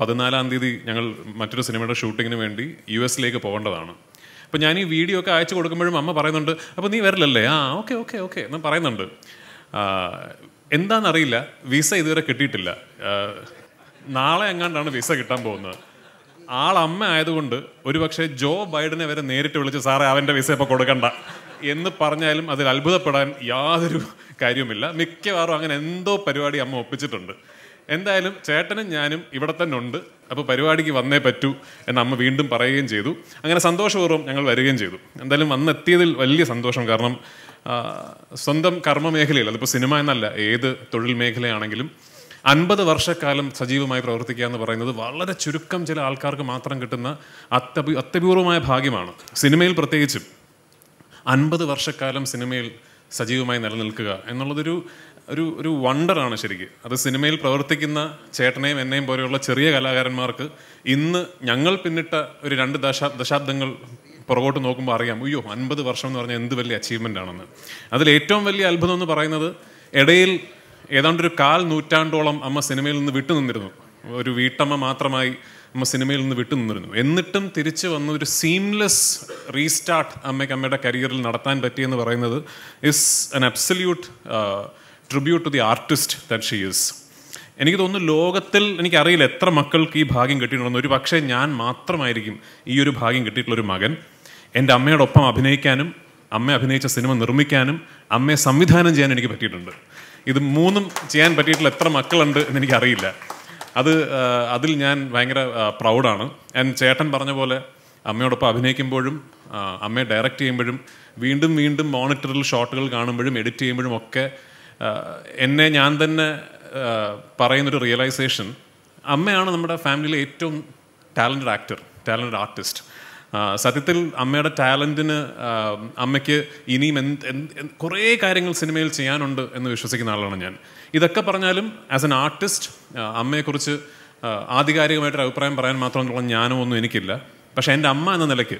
പതിനാലാം തീയതി ഞങ്ങൾ മറ്റൊരു സിനിമയുടെ ഷൂട്ടിങ്ങിന് വേണ്ടി യു എസിലേക്ക് പോകേണ്ടതാണ്. അപ്പോൾ ഞാൻ ഈ വീഡിയോ ഒക്കെ അയച്ചു കൊടുക്കുമ്പോഴും അമ്മ പറയുന്നുണ്ട് അപ്പോൾ നീ വരില്ലല്ലേ? ആ ഓക്കെ ഓക്കെ ഓക്കെ എന്ന് പറയുന്നുണ്ട്. എന്താണെന്നറിയില്ല വിസ ഇതുവരെ കിട്ടിയിട്ടില്ല. നാളെ എങ്ങാണ്ടാണ് വിസ കിട്ടാൻ പോകുന്നത്. ആളമ്മ ആയതുകൊണ്ട് ഒരുപക്ഷെ ജോ ബൈഡനെ വരെ നേരിട്ട് വിളിച്ച് സാറേ അവന്റെ വിസ ഇപ്പോൾ കൊടുക്കണ്ട എന്ന് പറഞ്ഞാലും അതിൽ അത്ഭുതപ്പെടാൻ യാതൊരു കാര്യവുമില്ല. മിക്കവാറും അങ്ങനെ എന്തോ പരിപാടി അമ്മ ഒപ്പിച്ചിട്ടുണ്ട്. എന്തായാലും ചേട്ടനും ഞാനും ഇവിടെ തന്നെ ഉണ്ട്. അപ്പോൾ പരിപാടിക്ക് വന്നേ പറ്റൂ എന്ന് അമ്മ വീണ്ടും പറയുകയും ചെയ്തു. അങ്ങനെ സന്തോഷപൂർവം ഞങ്ങൾ വരികയും ചെയ്തു. എന്തായാലും വന്നെത്തിയതിൽ വലിയ സന്തോഷം. കാരണം സ്വന്തം കർമ്മ മേഖലയിൽ അതിപ്പോൾ സിനിമ എന്നല്ല ഏത് തൊഴിൽ മേഖലയാണെങ്കിലും അൻപത് വർഷക്കാലം സജീവമായി പ്രവർത്തിക്കുക എന്ന് പറയുന്നത് വളരെ ചുരുക്കം ചില ആൾക്കാർക്ക് മാത്രം കിട്ടുന്ന അത്യപൂ അത്യപൂർവമായ ഭാഗ്യമാണ്. സിനിമയിൽ പ്രത്യേകിച്ചും അൻപത് വർഷക്കാലം സിനിമയിൽ സജീവമായി നിലനിൽക്കുക എന്നുള്ളതൊരു ഒരു ഒരു വണ്ടറാണ് ശരിക്കും. അത് സിനിമയിൽ പ്രവർത്തിക്കുന്ന ചേട്ടനെയും എന്നെയും പോലെയുള്ള ചെറിയ കലാകാരന്മാർക്ക് ഇന്ന് ഞങ്ങൾ പിന്നിട്ട ഒരു രണ്ട് ദശാ ദശാബ്ദങ്ങൾ പുറകോട്ട് നോക്കുമ്പോൾ അറിയാം അയ്യോ അൻപത് വർഷം എന്ന് പറഞ്ഞാൽ എന്ത് വലിയ അച്ചീവ്മെന്റ് ആണെന്ന്. അതിൽ ഏറ്റവും വലിയ അത്ഭുതം എന്ന് പറയുന്നത് ഇടയിൽ ഏതാണ്ട് ഒരു കാൽ നൂറ്റാണ്ടോളം അമ്മ സിനിമയിൽ നിന്ന് വിട്ടു നിന്നിരുന്നു. ഒരു വീട്ടമ്മ മാത്രമായി അമ്മ സിനിമയിൽ നിന്ന് വിട്ടു നിന്നിരുന്നു. എന്നിട്ടും തിരിച്ചു വന്ന ഒരു സീംലെസ് റീസ്റ്റാർട്ട് അമ്മയ്ക്ക് അമ്മയുടെ കരിയറിൽ നടത്താൻ പറ്റിയെന്ന് പറയുന്നത് is an absolute tribute to the artist that she is എനിക്ക് തോന്നുന്നു ലോകത്തിൽ എനിക്കറിയില്ല എത്ര മക്കൾക്ക് ഈ ഭാഗ്യം കിട്ടിയിട്ടുണ്ടെന്ന്. ഒരു പക്ഷേ ഞാൻ മാത്രമായിരിക്കും ഈ ഒരു ഭാഗ്യം കിട്ടിയിട്ടുള്ളൊരു മകൻ. എന്റെ അമ്മയോടൊപ്പം അഭിനയിക്കാനും അമ്മ അഭിനയിച്ച സിനിമ നിർമ്മിക്കാനും അമ്മയെ സംവിധാനം ചെയ്യാൻ എനിക്ക് പറ്റിയിട്ടുണ്ട്. ഇത് മൂന്നും ചെയ്യാൻ പറ്റിയിട്ടുള്ള എത്ര മക്കളുണ്ട് എന്ന് എനിക്കറിയില്ല. അത് അതിൽ ഞാൻ ഭയങ്കര പ്രൗഡാണ് ആൻഡ് ചേട്ടൻ പറഞ്ഞ പോലെ അമ്മയോടൊപ്പം അഭിനയിക്കുമ്പോഴും അമ്മയെ ഡയറക്റ്റ് ചെയ്യുമ്പോഴും വീണ്ടും വീണ്ടും മോണിറ്ററിൽ ഷോട്ടുകൾ കാണുമ്പോഴും എഡിറ്റ് ചെയ്യുമ്പോഴും ഒക്കെ എന്നെ ഞാൻ തന്നെ പറയുന്നൊരു റിയലൈസേഷൻ അമ്മയാണ് നമ്മുടെ ഫാമിലിയിലെ ഏറ്റവും ടാലന്റഡ് ആക്ടർ ടാലന്റഡ് ആർട്ടിസ്റ്റ് സത്യത്തിൽ അമ്മയുടെ ടാലന്റിന് അമ്മയ്ക്ക് ഇനിയും എന്ത് കുറേ കാര്യങ്ങൾ സിനിമയിൽ ചെയ്യാനുണ്ട് എന്ന് വിശ്വസിക്കുന്ന ആളാണ് ഞാൻ. ഇതൊക്കെ പറഞ്ഞാലും ആസ് എൻ ആർട്ടിസ്റ്റ് അമ്മയെക്കുറിച്ച് ആധികാരികമായിട്ടൊരു അഭിപ്രായം പറയാൻ മാത്രമുള്ള ജ്ഞാനമൊന്നും എനിക്കില്ല. പക്ഷേ എന്റെ അമ്മ എന്ന നിലയ്ക്ക്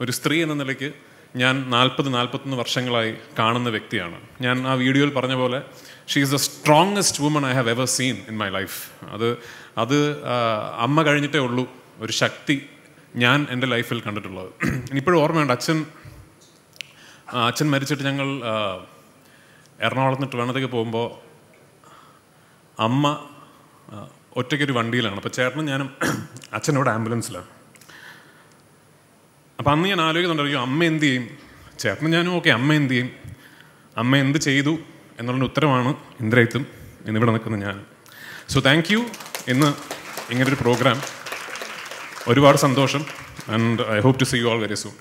ഒരു സ്ത്രീ എന്ന നിലയ്ക്ക് ഞാൻ നാൽപ്പത് നാൽപ്പത്തൊന്ന് വർഷങ്ങളായി കാണുന്ന വ്യക്തിയാണ്. ഞാൻ ആ വീഡിയോയിൽ പറഞ്ഞ പോലെ she is the strongest woman I have ever seen in my life അത് അത് അമ്മ കഴിഞ്ഞിട്ടേ ഉള്ളൂ. ഒരു ശക്തി ഞാൻ എന്റെ ലൈഫിൽ കണ്ടിട്ടുള്ളത്. ഇപ്പോഴും ഓർമ്മയുണ്ട് അച്ഛൻ അച്ഛൻ മരിച്ചിട്ട് ഞങ്ങൾ എറണാകുളത്ത് ട്രിവാണത്തേക്ക് പോകുമ്പോൾ അമ്മ ഒറ്റയ്ക്കൊരു വണ്ടിയിലാണ്. അപ്പോൾ ചേട്ടനും ഞാനും അച്ഛനോട് ആംബുലൻസിലാണ്. അപ്പം അന്ന് ഞാൻ ആലോചിക്കുന്നുണ്ടായിരിക്കും അമ്മ എന്ത് ചെയ്യും? ചേട്ടനും ഞാനും ഓക്കെ അമ്മ എന്ത് ചെയ്യും? അമ്മ എന്ത് ചെയ്തു എന്നുള്ള ഉത്തരമാണ് ഇന്ദ്രയത്തും എന്നിവിടെ നിൽക്കുന്ന ഞാൻ. സോ താങ്ക് യു ഇന്ന് ഇങ്ങനൊരു പ്രോഗ്രാം ഒരുപാട് സന്തോഷം. And I hope to see you all very soon